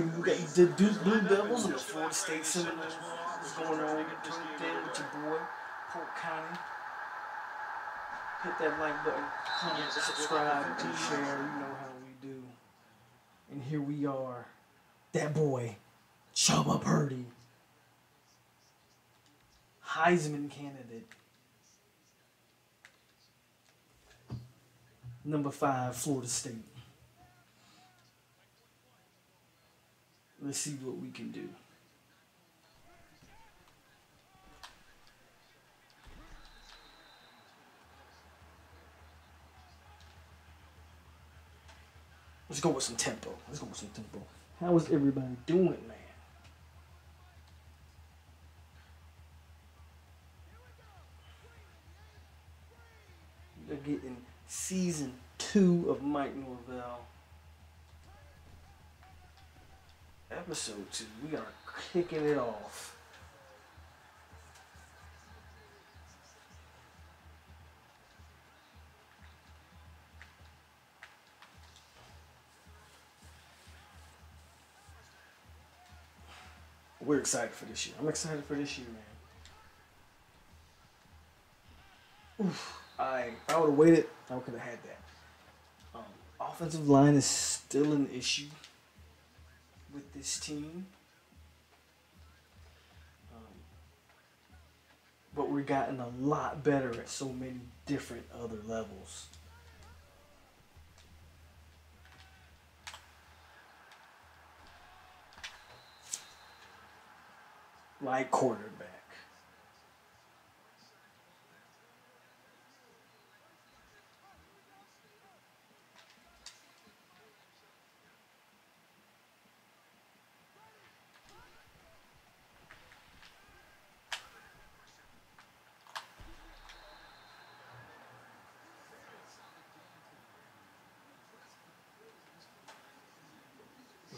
baby. We got the Blue Devils and the Florida State Seminoles. What's going on? With your boy, County. Hit that like button, comment, subscribe, and share. You know how we do. And here we are. That boy, Chubba Purdy. Heisman candidate. Number five, Florida State. Let's see what we can do. Let's go with some tempo. Let's go with some tempo. How is everybody doing, man? They're getting season two of Mike Norvell. Episode two. We are kicking it off. We're excited for this year. I'm excited for this year, man. Oof. I I would have waited, I could have had that. Um, offensive line is still an issue with this team. Um, but we've gotten a lot better at so many different other levels. Like quarterback.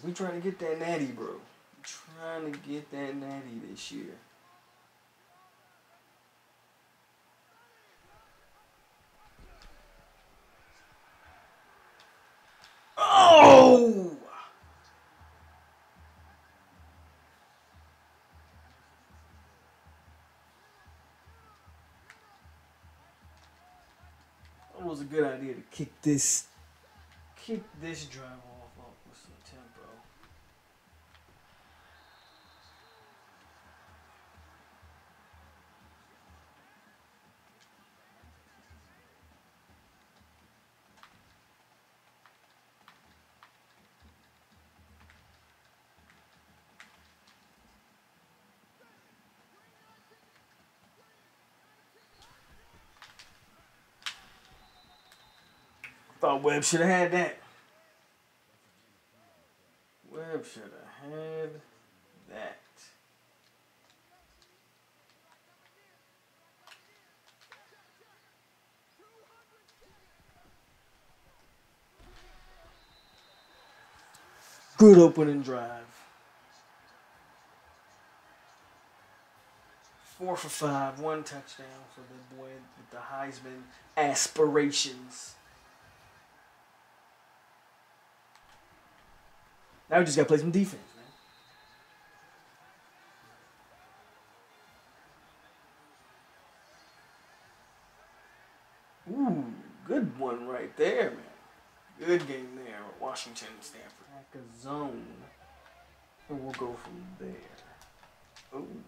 We trying to get that natty, bro. We trying to get that natty this year. Oh! That was a good idea to kick this, kick this drive Thought Webb should have had that. Webb should have had that. Good opening drive. Four for five, one touchdown for the boy with the Heisman aspirations. Now we just gotta play some defense, man. Ooh, good one right there, man. Good game there with Washington and Stanford. Like a zone. And we'll go from there. Ooh.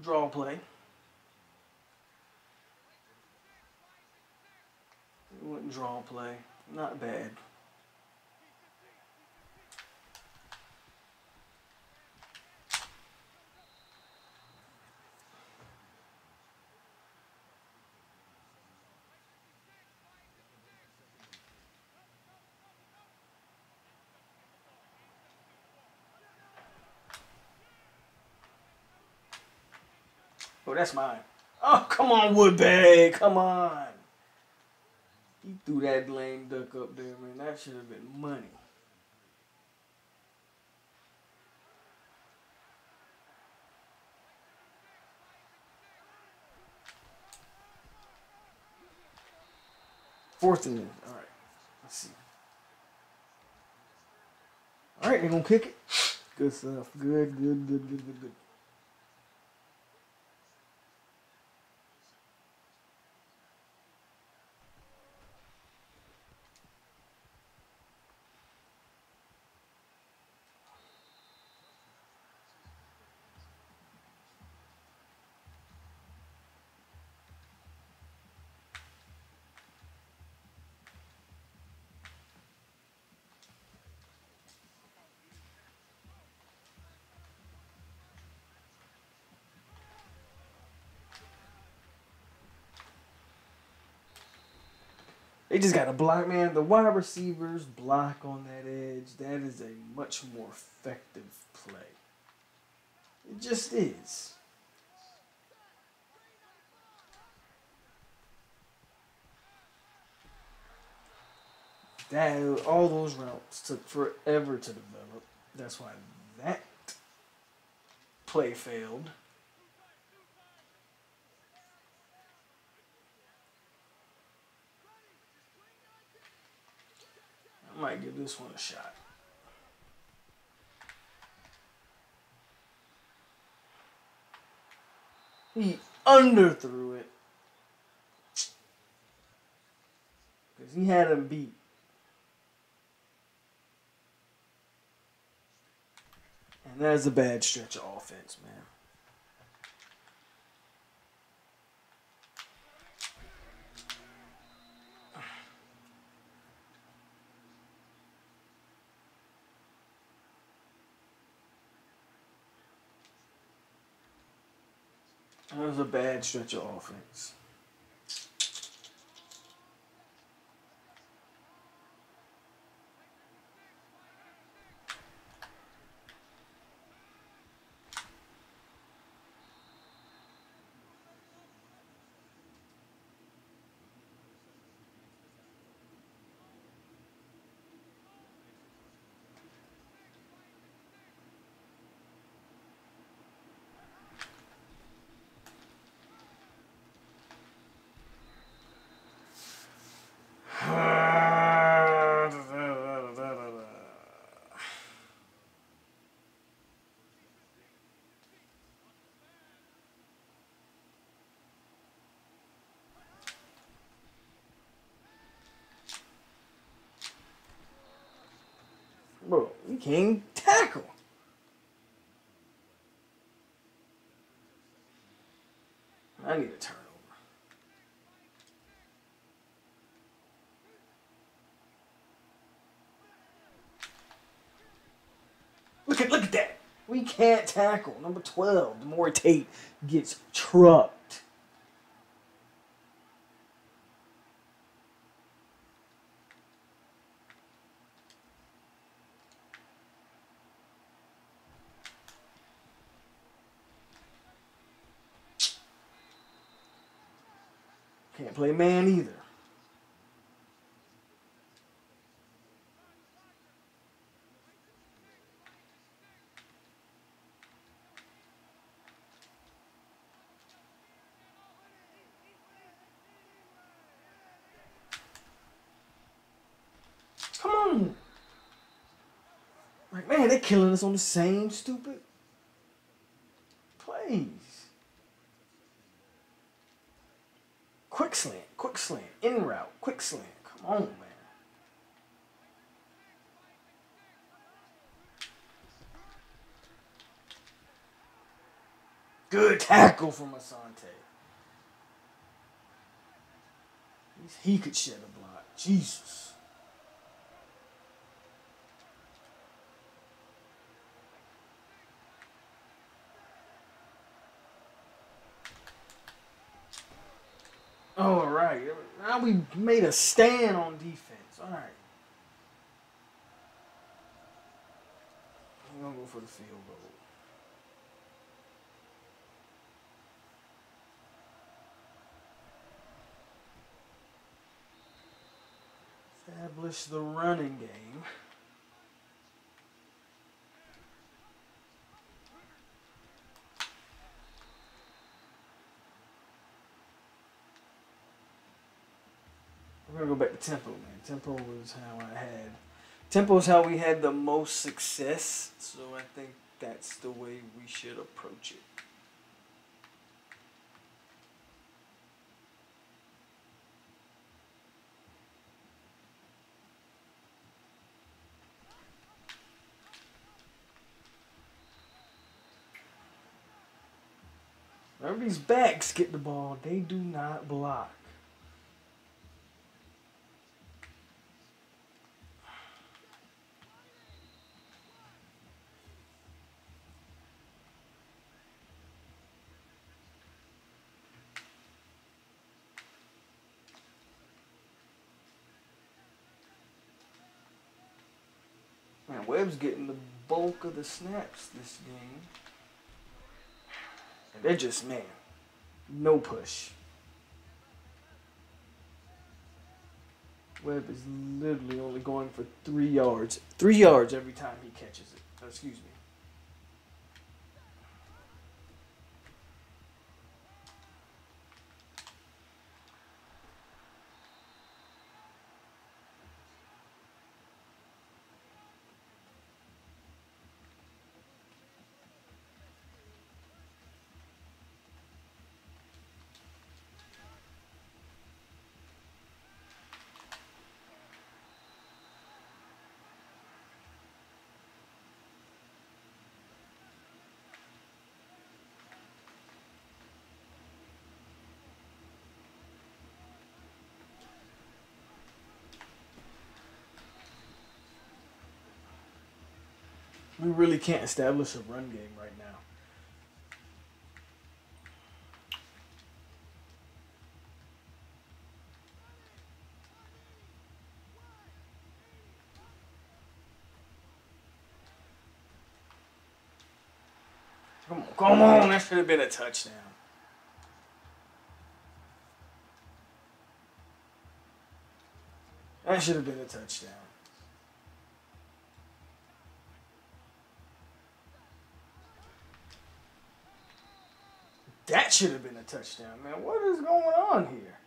Draw play. Wouldn't draw play. Not bad. Oh, that's mine. Oh, come on, Woodbay. Come on. He threw that lame duck up there, man. That should have been money. Fourth and then. All right. Let's see. All right, they're gonna kick it. Good stuff. Good, good, good, good, good, good. Just got to block, man. The wide receivers block on that edge. That is a much more effective play. It just is. That all those routes took forever to develop. That's why that play failed. Might give this one a shot. He underthrew it. Because he had him beat. And that is a bad stretch of offense, man. That was a bad stretch of offense. Bro, we can't tackle. I need a turnover. Look at look at that. We can't tackle. Number 12, Demore Tate gets trucked. Can't man either. Come on. Like, man, they're killing us on the same stupid Quick slant, quick slant, in route, quick slant. Come on, man. Good tackle from Asante. He could shed a block. Jesus. All right. Now we made a stand on defense. All right. We're going to go for the field goal. Establish the running game. Back to tempo, man. Tempo was how I had. Tempo is how we had the most success. So I think that's the way we should approach it. These backs get the ball, they do not block. Man, Webb's getting the bulk of the snaps this game. And they're just, man, no push. Webb is literally only going for three yards. Three yards every time he catches it. Excuse me. We really can't establish a run game right now. Come on, come on, that should have been a touchdown. That should have been a touchdown. That should have been a touchdown, man. What is going on here?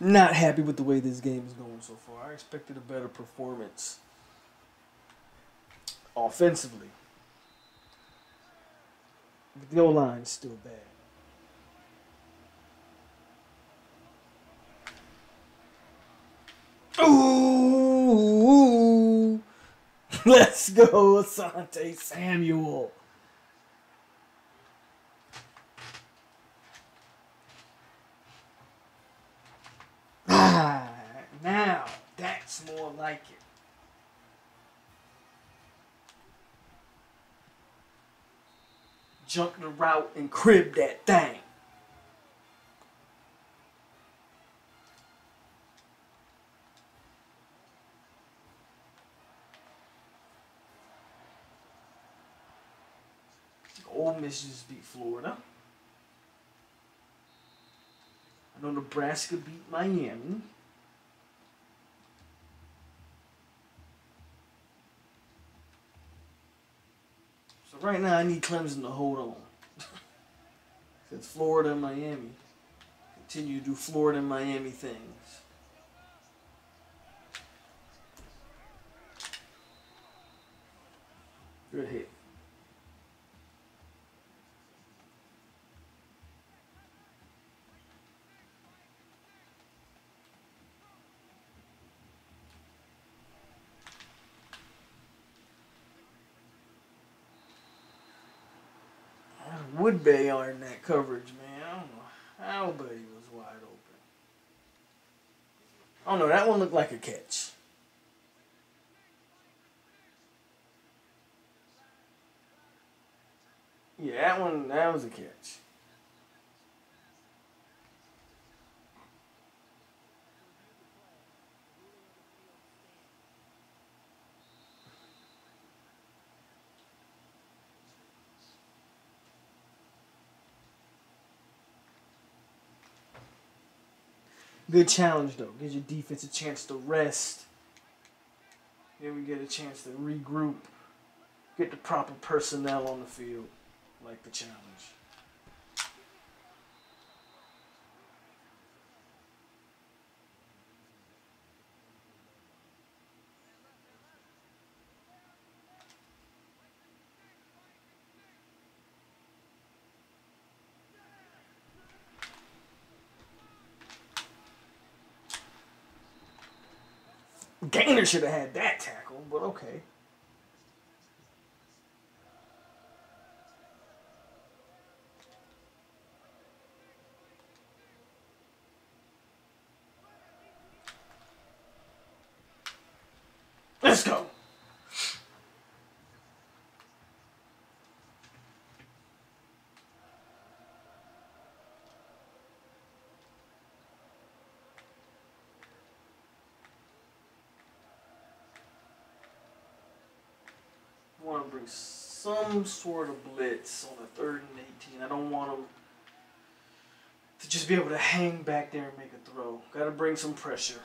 Not happy with the way this game is going so far. I expected a better performance offensively. The O line's still bad. Ooh, let's go, Asante Samuel. Ah, now that's more like it. Junk the route and crib that thing. Ole Miss beat Florida. I know Nebraska beat Miami. Right now I need Clemson to hold on. Since Florida and Miami continue to do Florida and Miami things. Good hit. Woodbay are in that coverage, man. I don't know how, but he was wide open. Oh, don't know. That one looked like a catch. Yeah, that one, that was a catch. Good challenge though. Gives your defense a chance to rest. Then we get a chance to regroup. Get the proper personnel on the field. Like the challenge. Should have had that tackle, but okay. Let's go. want to bring some sort of blitz on a third and 18. I don't want them to just be able to hang back there and make a throw. Got to bring some pressure.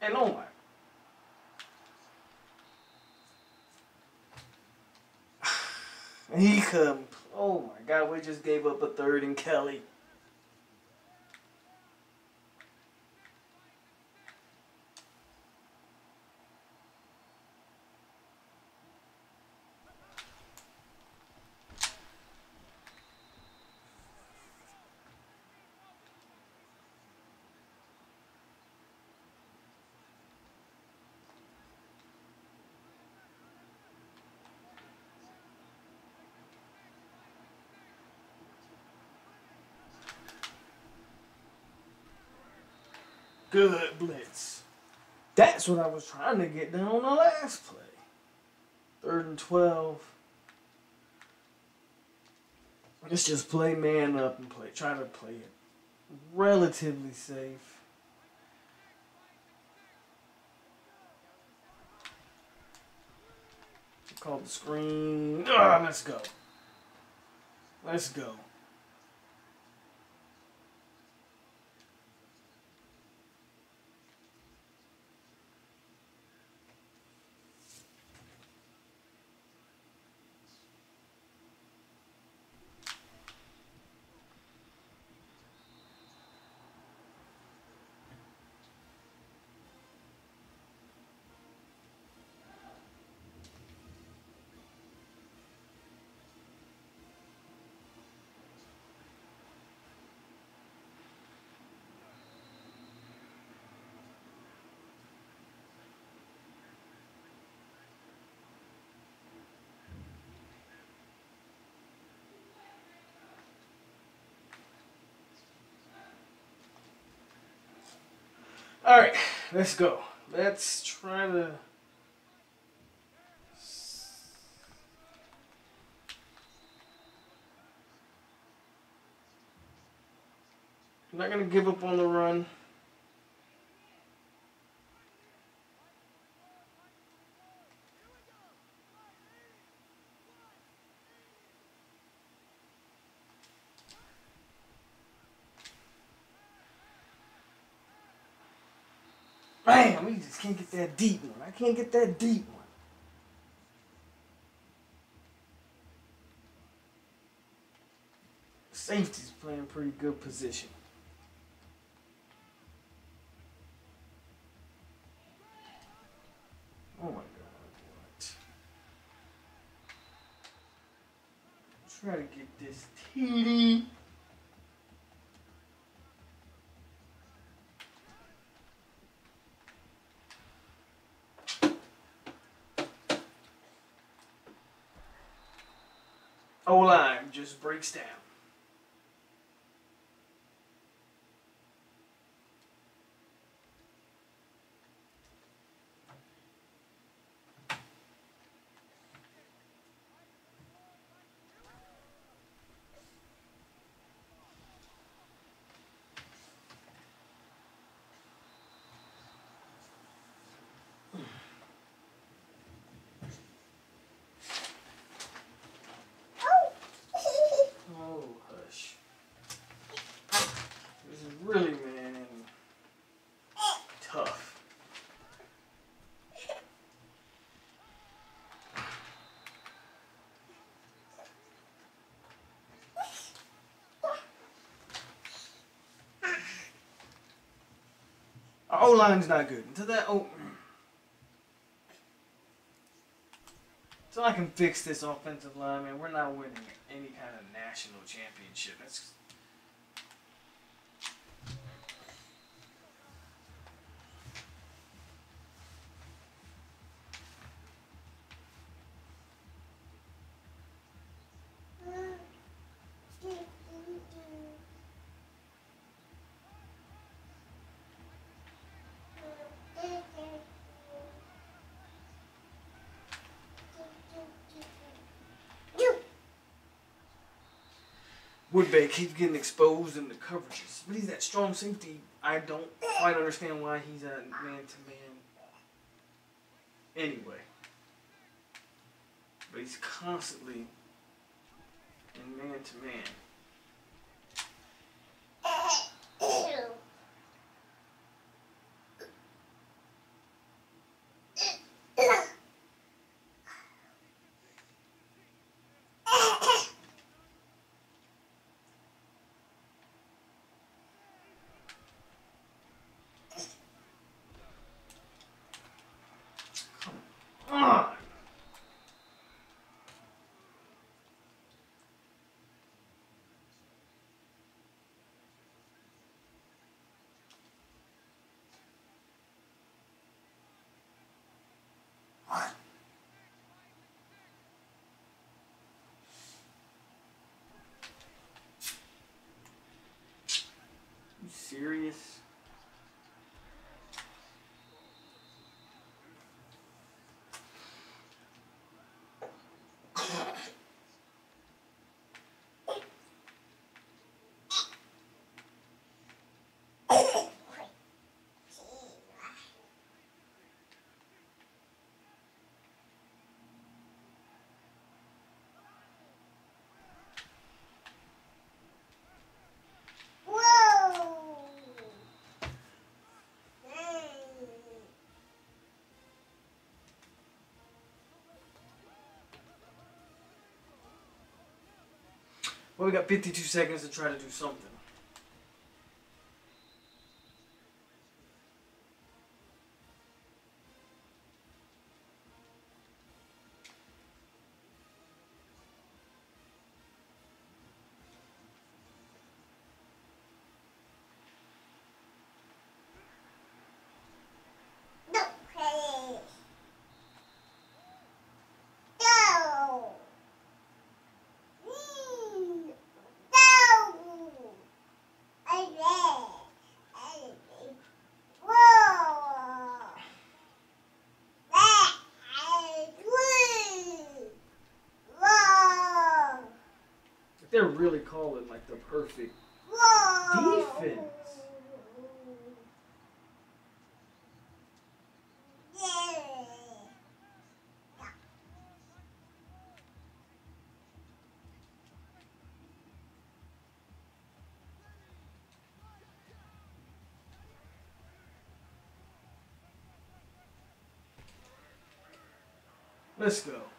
And oh my. He come. Oh my God, we just gave up a third and Kelly. Good blitz. That's what I was trying to get done on the last play. Third and 12. Let's just play man up and play. Try to play it relatively safe. Call the screen. Ah, let's go. Let's go. All right, let's go. Let's try to. I'm not gonna give up on the run. Man, we just can't get that deep one. I can't get that deep one. Safety's playing pretty good position. Oh my god, what? Try to get this TD. O line just breaks down. Our O line's not good. Until that O. Until I can fix this offensive line, man, we're not winning any kind of national championship. That's Woodbay keeps getting exposed in the coverages. But he's that strong safety. I don't quite understand why he's at man to man. Anyway. But he's constantly in man to man. on. You serious? Well, we got 52 seconds to try to do something. Really calling like the perfect defense. Let's go.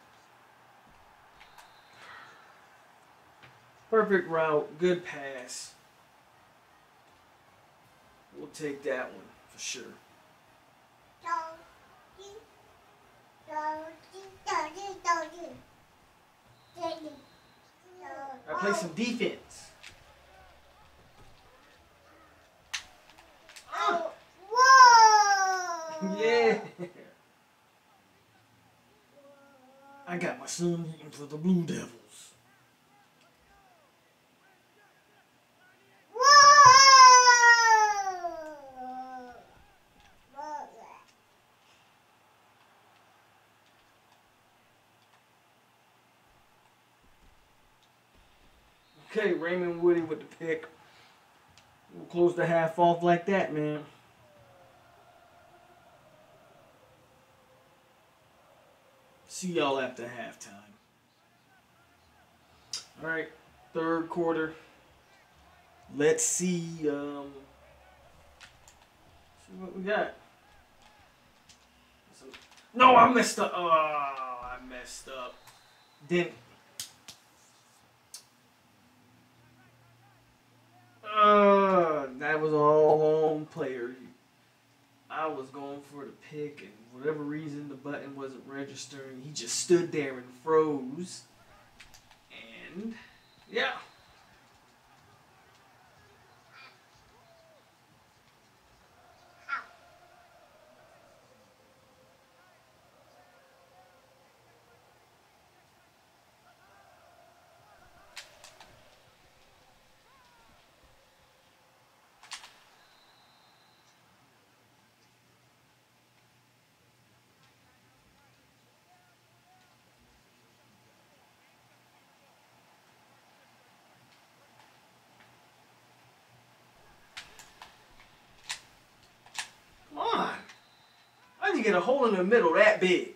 Perfect route, good pass. We'll take that one for sure. I play some defense. Yeah. I got my son for the Blue Devils. Raymond Woody with the pick. We'll close the half off like that, man. See y'all after halftime. All right, third quarter. Let's see. Um, see what we got. No, I messed up. Oh, I messed up. Didn't. Uh, that was all on player. I was going for the pick, and whatever reason, the button wasn't registering. He just stood there and froze. And, yeah. Get a hole in the middle that big?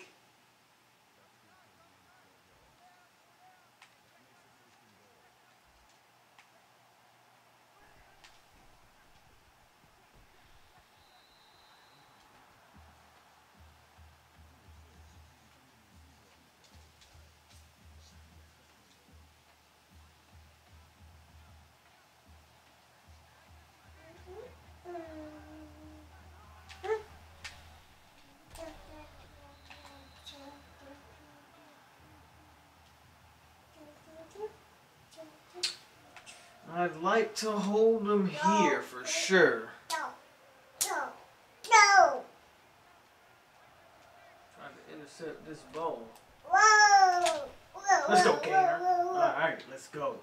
I'd like to hold them here for sure. No. No. No. Trying to intercept this ball. Whoa. Whoa. Let's go, Gainer. Alright, let's go.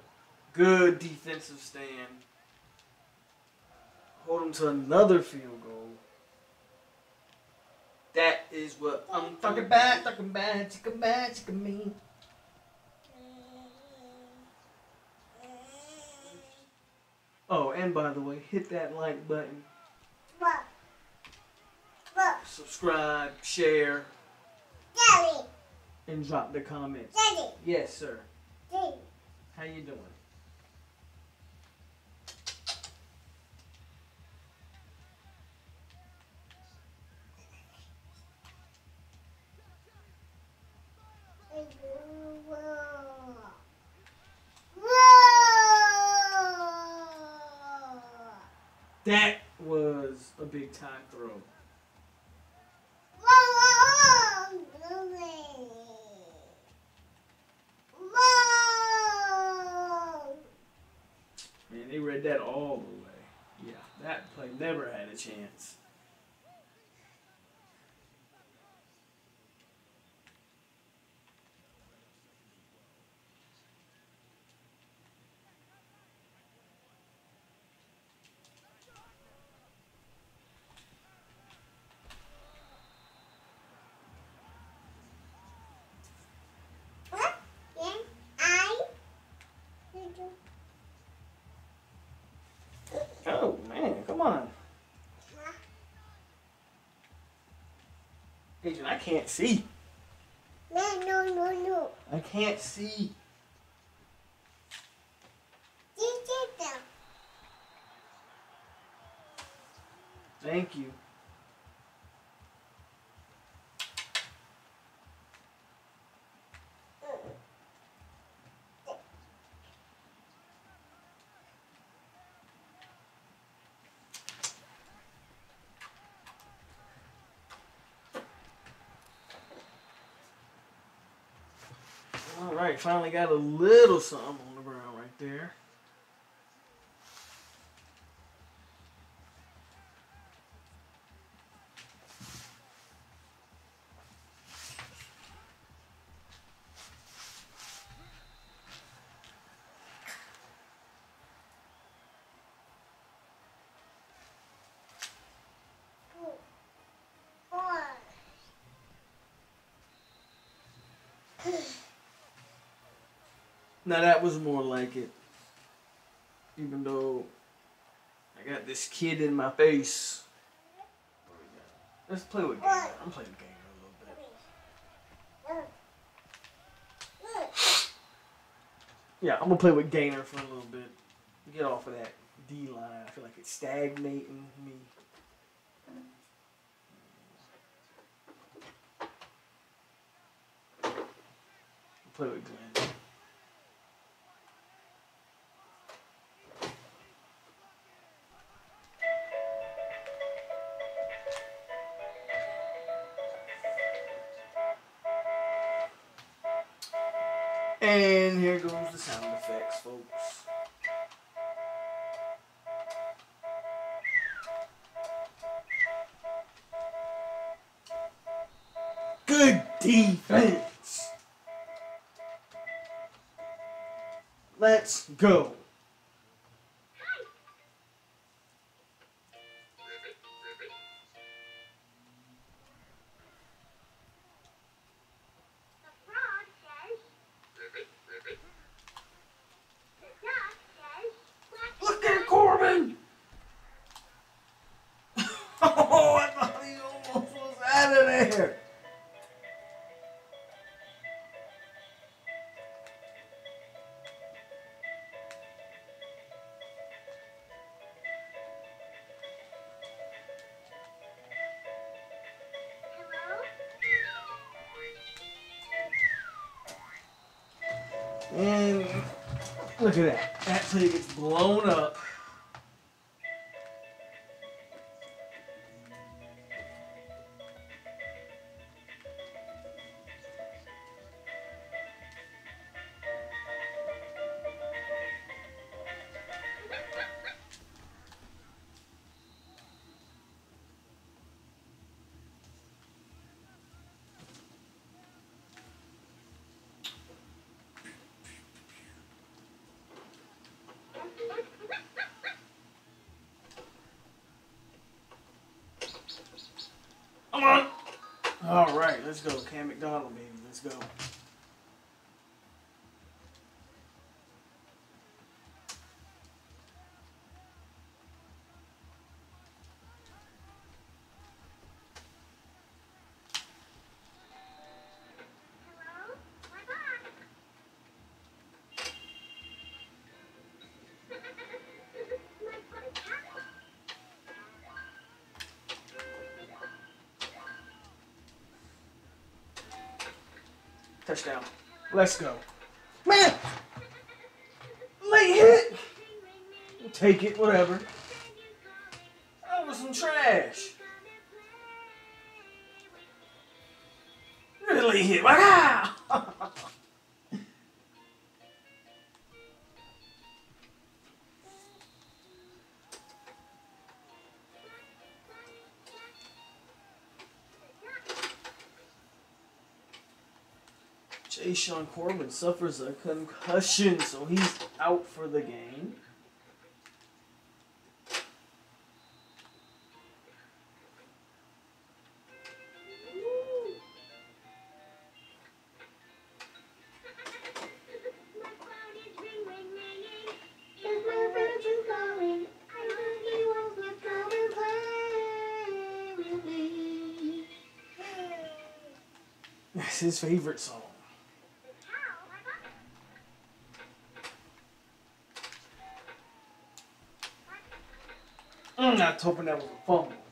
Good defensive stand. Hold them to another field goal. That is what I'm talking about, talking about, talking about, talking about. Oh, and by the way, hit that like button, subscribe, share, and drop the comments. Yes, sir. How you doing? That was a big time throw. Man, they read that all the way. Yeah, that play never had a chance. Oh man, come on. Adrian, I can't see. No, no, no, no. I can't see. You did them. Thank you. All right, finally got a little something on the ground right there. Four. Now that was more like it. Even though I got this kid in my face. Let's play with Gainer. I'm playing with Gainer a little bit. Yeah, I'm gonna play with Gainer for a little bit. Get off of that D line. I feel like it's stagnating me. Play with Glenn. Good defense. Let's go. Look at that. That play gets blown up. Come on. All right, let's go. Cam McDonald, baby. Let's go. Touchdown. Let's go. Man! Late hit! Take it, whatever. Sean Corbin suffers a concussion, so he's out for the game. My phone is ring, ring, ringing. Is my bedroom calling? I hope you won't let go and play with me. That's his favorite song. How? My phone. I'm not hoping that was a fumble.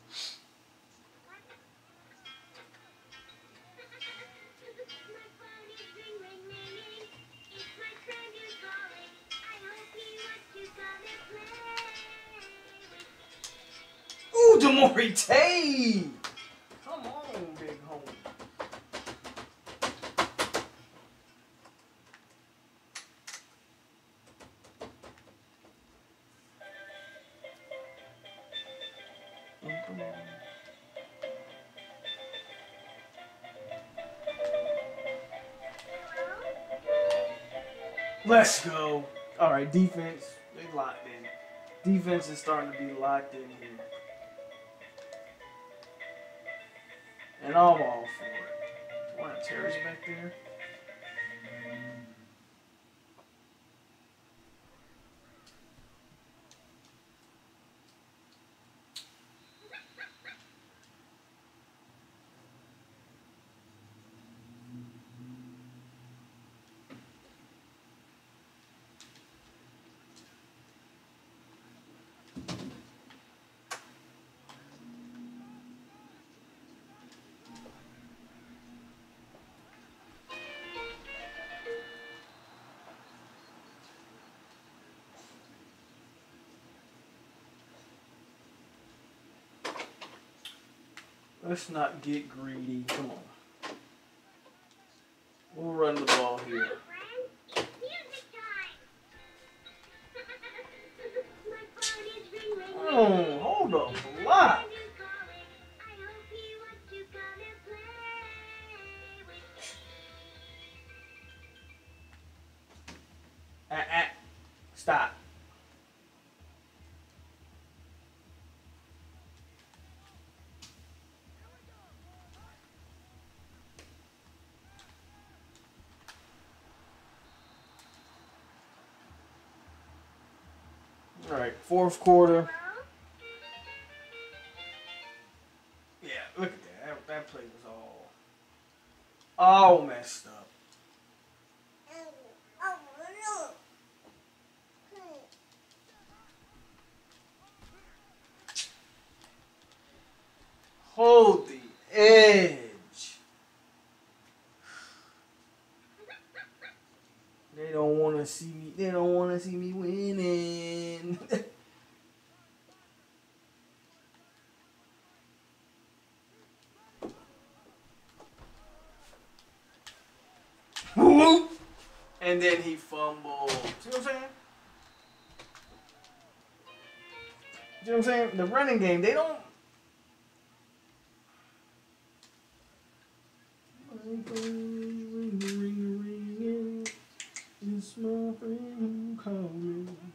Let's go. All right, defense. They locked in. Defense is starting to be locked in here. And I'm all for it. What, Terry's back there? Let's not get greedy. Come on. We'll run the All right, fourth quarter. Yeah, look at that. That, that play was all all messed up. Hold the edge. They don't want to see me. They don't want to see me winning. Whoop. And then he fumbled. See what I'm saying? You know what I'm saying? The running game, they don't. It's my friend calling. Ugh!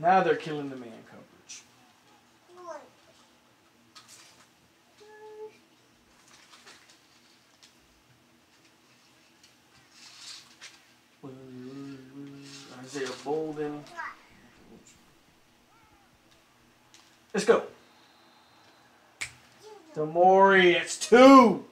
Now they're killing the man coverage. Isaiah Bolden. Let's go. Demori, it's two.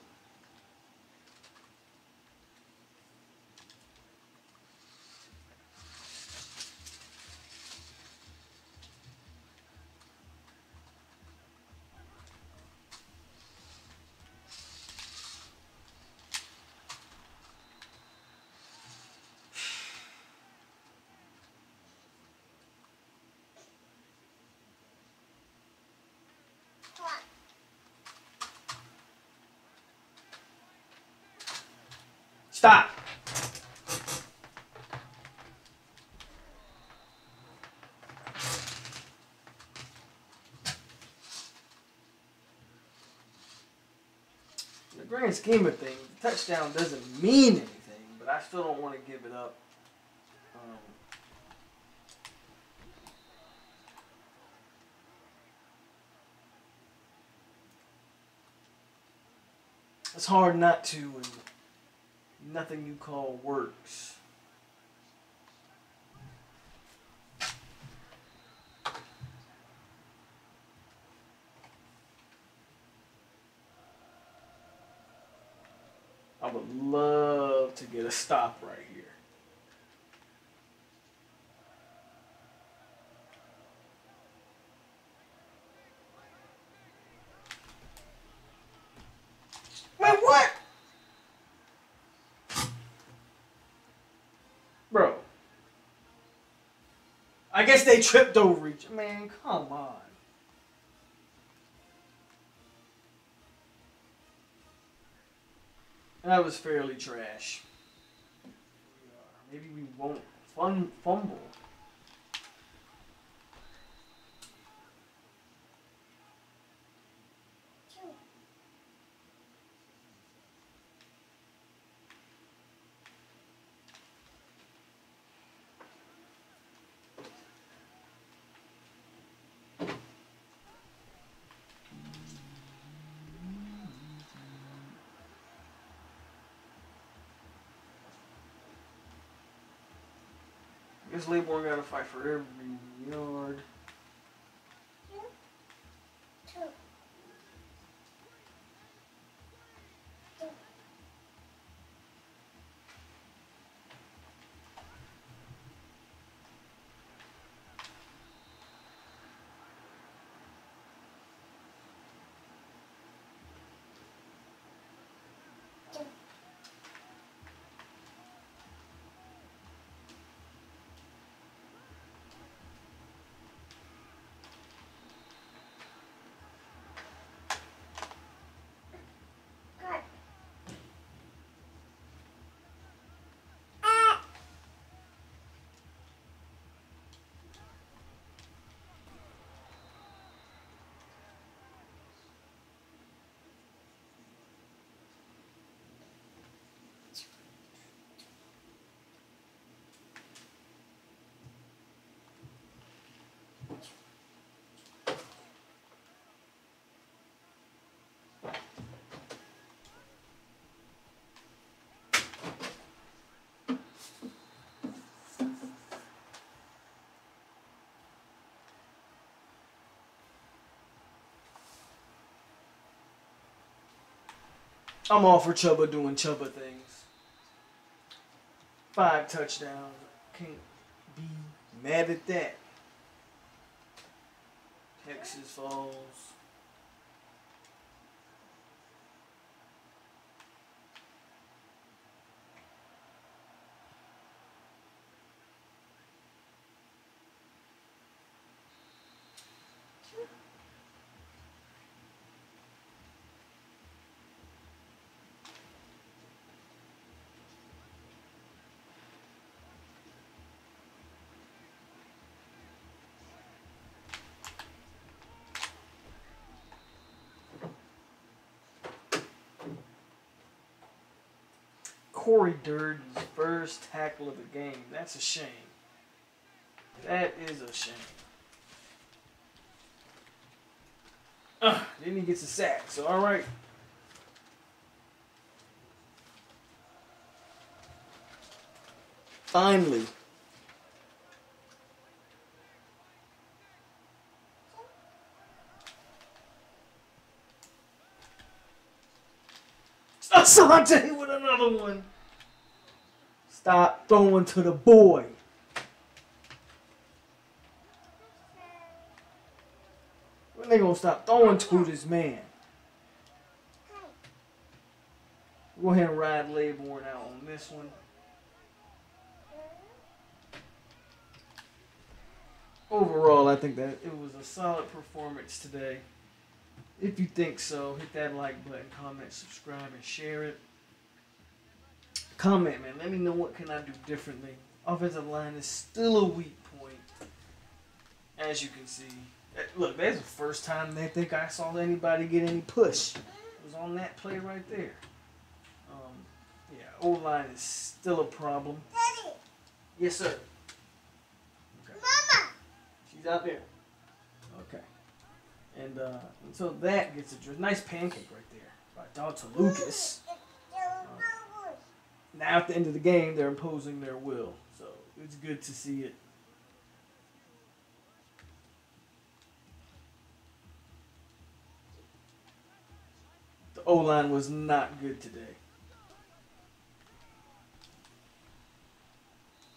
Stop. In the grand scheme of things, the touchdown doesn't mean anything, but I still don't want to give it up. Um, it's hard not to when nothing you call works. I would love to get a stop right here. Man, what? Bro. I guess they tripped over each Man, come on. That was fairly trash. Maybe we won't fun fumble. I guess Laybourne got to fight for every I'm all for Chubba doing Chubba things. Five touchdowns. Can't be mad at that. Texas falls. Cory Durden's first tackle of the game. That's a shame. That is a shame. Uh, then he gets a sack. So all right. Finally. Asante with another one. Stop throwing to the boy. When they gonna stop throwing to this man? Go ahead and ride Laybourne out on this one. Overall, I think that it was a solid performance today. If you think so, hit that like button, comment, subscribe, and share it. Comment, man. Let me know what can I do differently. Offensive line is still a weak point, as you can see. Eh, Look, that's the first time they think I saw anybody get any push. It was on that play right there. Um, yeah, O line is still a problem. Daddy, Yes, sir. Okay. Mama. She's out there. Okay. And uh, and so that gets addressed. Nice pancake right there by Dalton Lucas. Now at the end of the game, they're imposing their will. So it's good to see it. The O line was not good today.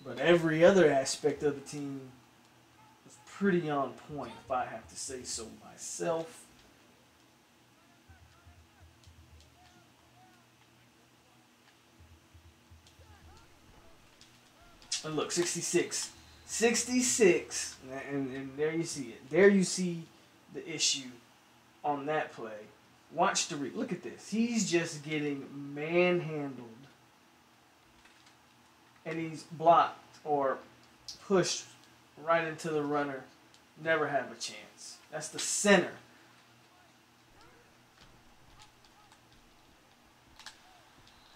But every other aspect of the team was pretty on point, if I have to say so myself. Look, 66. 66. And, and there you see it. There you see the issue on that play. Watch the re- look at this. He's just getting manhandled. And he's blocked or pushed right into the runner. Never have a chance. That's the center.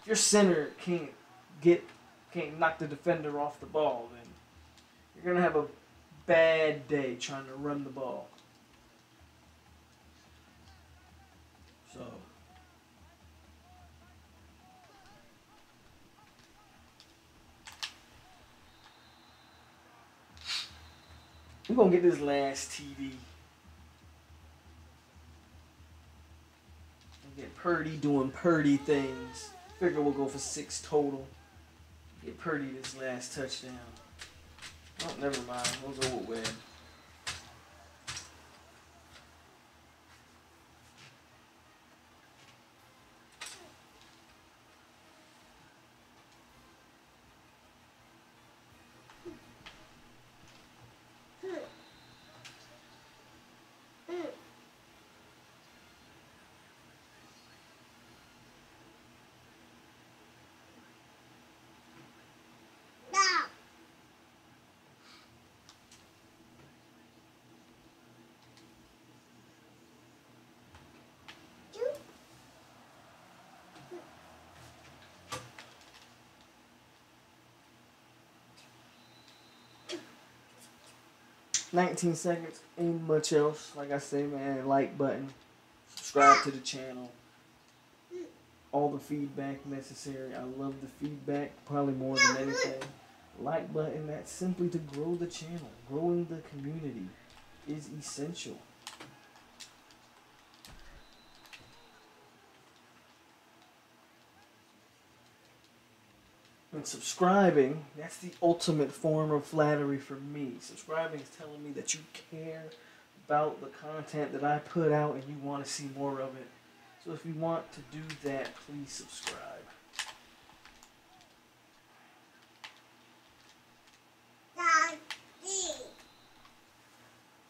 If your center can't get can't knock the defender off the ball, then you're gonna have a bad day trying to run the ball. So we're gonna get this last TD. Get Purdy doing Purdy things. Figure we'll go for six total. Get Purdy this last touchdown. Oh, never mind. We'll go with Webb. 19 seconds. Ain't much else. Like I say, man, like button, subscribe to the channel. All the feedback necessary. I love the feedback probably more than anything. Like button, that's simply to grow the channel. Growing the community is essential. And subscribing, that's the ultimate form of flattery for me. Subscribing is telling me that you care about the content that I put out and you want to see more of it. So if you want to do that, please subscribe.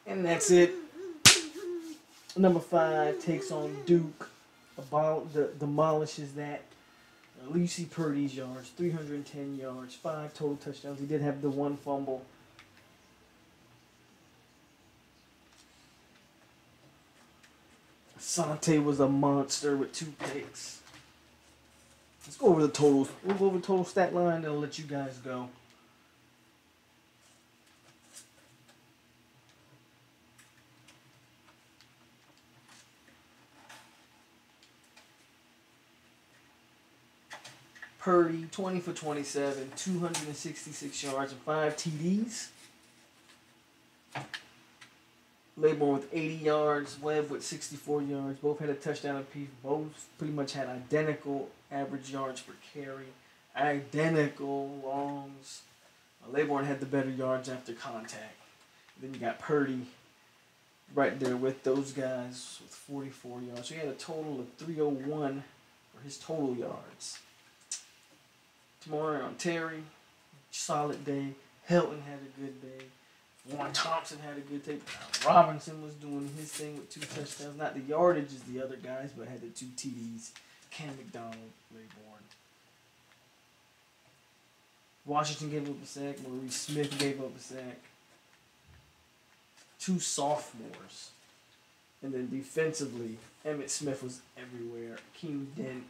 And that's it. Number five takes on Duke. About the demolishes that. See Purdy's yards, 310 yards, five total touchdowns. He did have the one fumble. Sante was a monster with two picks. Let's go over the totals. We'll go over the total stat line and I'll let you guys go. Purdy, 20 for 27, 266 yards and 5 TDs. Laybourne with 80 yards, Webb with 64 yards. Both had a touchdown apiece. Both pretty much had identical average yards per carry, identical longs. Uh, Laybourne had the better yards after contact. Then you got Purdy right there with those guys with 44 yards. So he had a total of 301 for his total yards. Tamorrion Terry, solid day. Helton had a good day. Warren Thompson had a good day. Uh, Robinson was doing his thing with two touchdowns. Not the yardage as the other guys, but had the two TDs. Cam McDonald, Laybourne. Washington gave up a sack. Maurice Smith gave up a sack. Two sophomores. And then defensively, Emmett Smith was everywhere. King Dent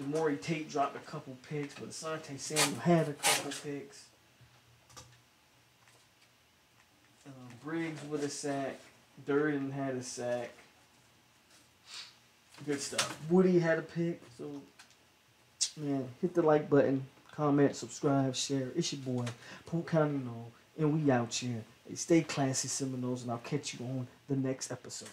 Demore Tate dropped a couple picks, but Asante Samuel had a couple picks. Uh, Briggs with a sack. Durden had a sack. Good stuff. Woody had a pick. So, man, hit the like button, comment, subscribe, share. It's your boy, Polk County No, and we out here. Stay classy, Seminoles, and I'll catch you on the next episode.